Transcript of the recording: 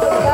Woo!